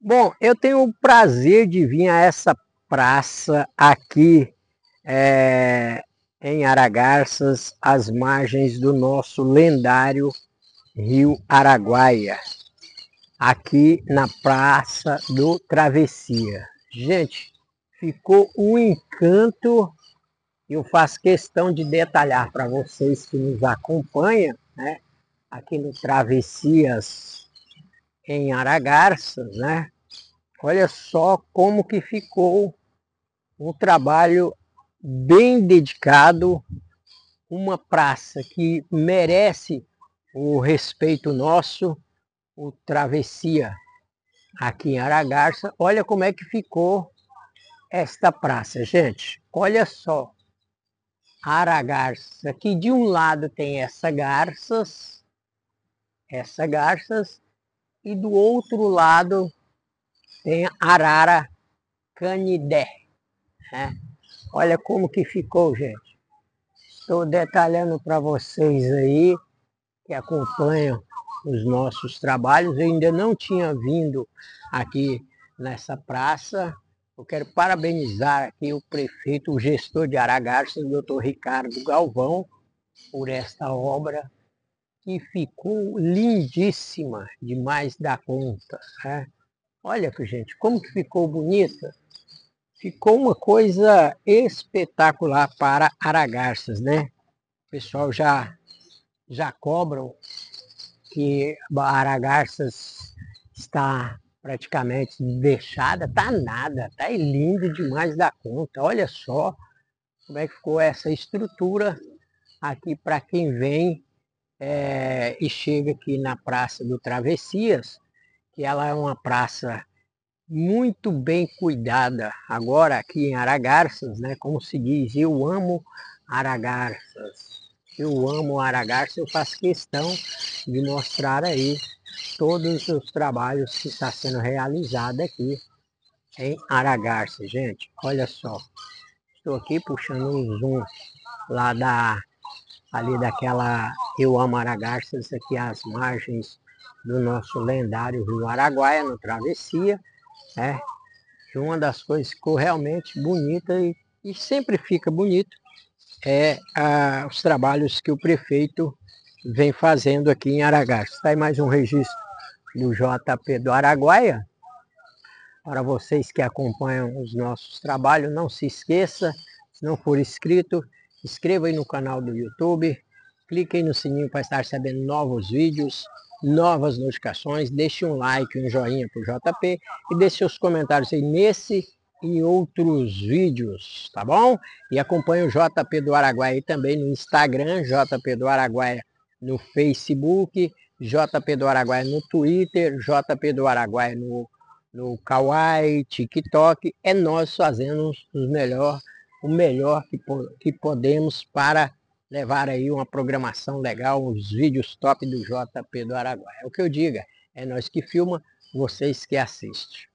Bom, eu tenho o prazer de vir a essa praça aqui é, em Aragarças, às margens do nosso lendário Rio Araguaia, aqui na Praça do Travessia. Gente, ficou um encanto. Eu faço questão de detalhar para vocês que nos acompanham, né? Aqui no Travessias em Aragarças, né? Olha só como que ficou um trabalho bem dedicado, uma praça que merece o respeito nosso, o Travessia aqui em Aragarça. Olha como é que ficou esta praça, gente. Olha só. Aragarça. Aqui de um lado tem essa garças, essa garças, e do outro lado tem arara canidé. Né? Olha como que ficou, gente. Estou detalhando para vocês aí que acompanham os nossos trabalhos. Eu ainda não tinha vindo aqui nessa praça. Eu quero parabenizar aqui o prefeito, o gestor de Aragarça, o doutor Ricardo Galvão, por esta obra que ficou lindíssima, demais da conta. Né? Olha, gente, como que ficou bonita. Ficou uma coisa espetacular para Aragarças, né? O pessoal já, já cobram que Aragarças está praticamente deixada, tá nada, tá lindo demais da conta. Olha só como é que ficou essa estrutura aqui para quem vem é, e chega aqui na Praça do Travessias, que ela é uma praça muito bem cuidada. Agora aqui em Aragarças, né, como se diz, eu amo Aragarças. Eu amo Aragarças, eu faço questão de mostrar aí todos os trabalhos que está sendo realizado aqui em Aragarça, gente. Olha só. Estou aqui puxando um zoom lá da ali daquela Eu Amo Aragarças, aqui às margens do nosso lendário Rio Araguaia, no Travessia. Né? E uma das coisas que ficou realmente bonita e, e sempre fica bonito é a, os trabalhos que o prefeito vem fazendo aqui em Aragarça. Está aí mais um registro do JP do Araguaia. Para vocês que acompanham os nossos trabalhos, não se esqueça, se não for inscrito, inscreva aí no canal do YouTube, clique aí no sininho para estar sabendo novos vídeos, novas notificações, deixe um like, um joinha para o JP e deixe seus comentários aí nesse e outros vídeos, tá bom? E acompanhe o JP do Araguaia também no Instagram, JP do Araguaia no Facebook, JP do Araguaia no Twitter, JP do Araguaia no, no Kawaii, TikTok. É nós fazendo os melhor, o melhor que, que podemos para levar aí uma programação legal, os vídeos top do JP do Araguaia. É o que eu diga, é nós que filma, vocês que assistem.